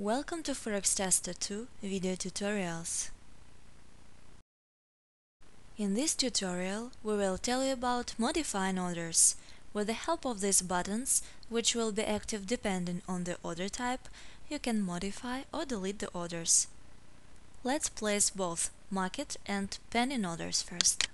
Welcome to Forex Tester 2 video tutorials. In this tutorial, we will tell you about modifying orders. With the help of these buttons, which will be active depending on the order type, you can modify or delete the orders. Let's place both market and pending orders first.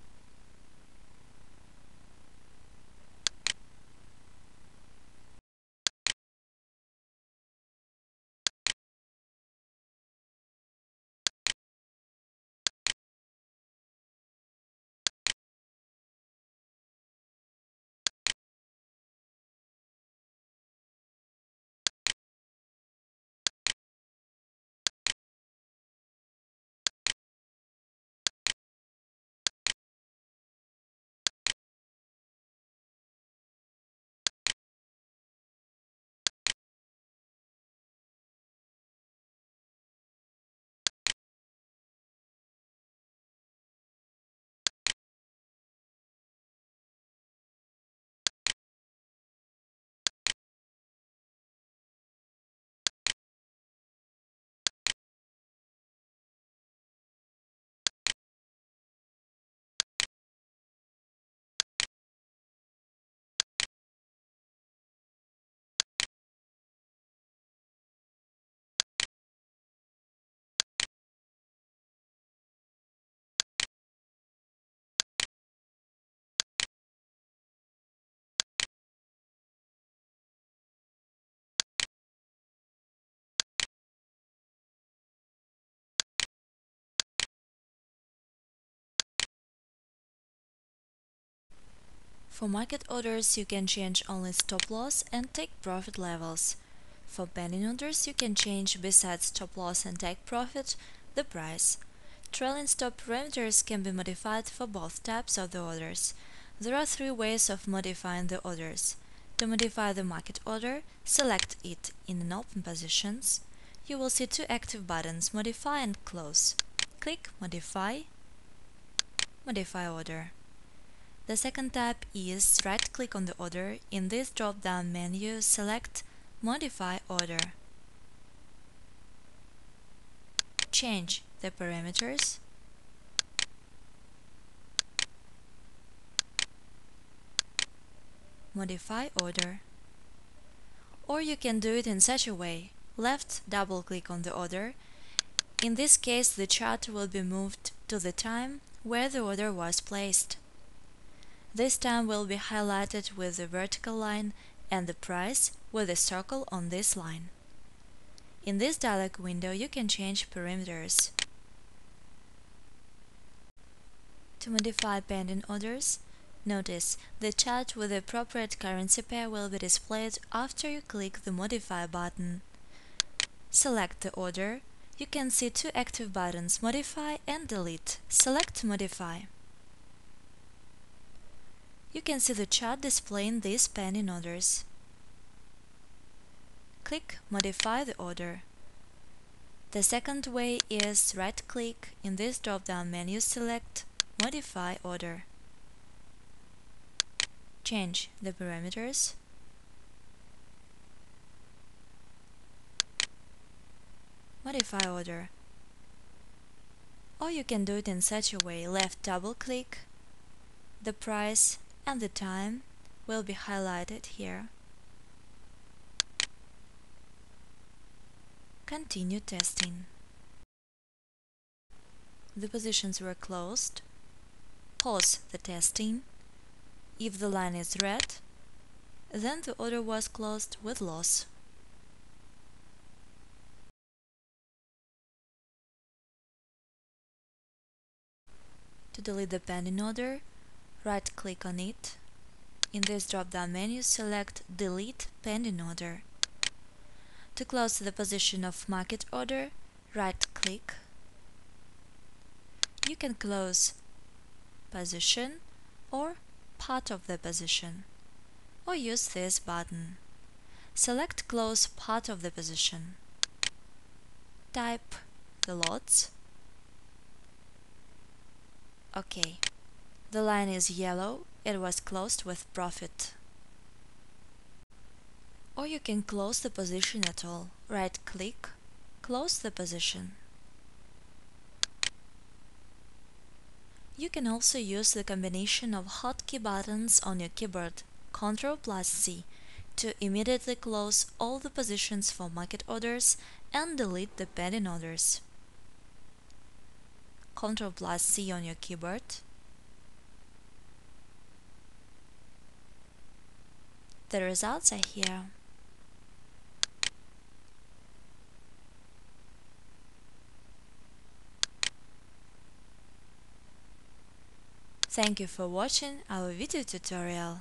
For market orders, you can change only stop loss and take profit levels. For pending orders, you can change, besides stop loss and take profit, the price. Trailing stop parameters can be modified for both types of the orders. There are three ways of modifying the orders. To modify the market order, select it in an open positions. You will see two active buttons, Modify and Close. Click Modify, Modify Order. The second tab is right-click on the order. In this drop-down menu, select Modify Order. Change the parameters. Modify Order. Or you can do it in such a way. Left double-click on the order. In this case, the chart will be moved to the time where the order was placed. This time will be highlighted with the vertical line and the price with a circle on this line. In this dialog window you can change parameters. To modify pending orders, notice the chart with the appropriate currency pair will be displayed after you click the Modify button. Select the order. You can see two active buttons Modify and Delete. Select Modify you can see the chart displaying these pending orders. Click Modify the order. The second way is right-click in this drop-down menu select Modify order. Change the parameters. Modify order. Or you can do it in such a way, left double-click, the price and the time will be highlighted here. Continue testing. The positions were closed. Pause the testing. If the line is red, then the order was closed with loss. To delete the pending order, right-click on it. In this drop-down menu, select Delete Pending Order. To close the position of market order, right-click. You can close position or part of the position, or use this button. Select Close part of the position. Type the lots. OK. The line is yellow, it was closed with profit. Or you can close the position at all. Right click, close the position. You can also use the combination of hotkey buttons on your keyboard Ctrl plus C to immediately close all the positions for market orders and delete the pending orders. Ctrl plus C on your keyboard. The results are here. Thank you for watching our video tutorial.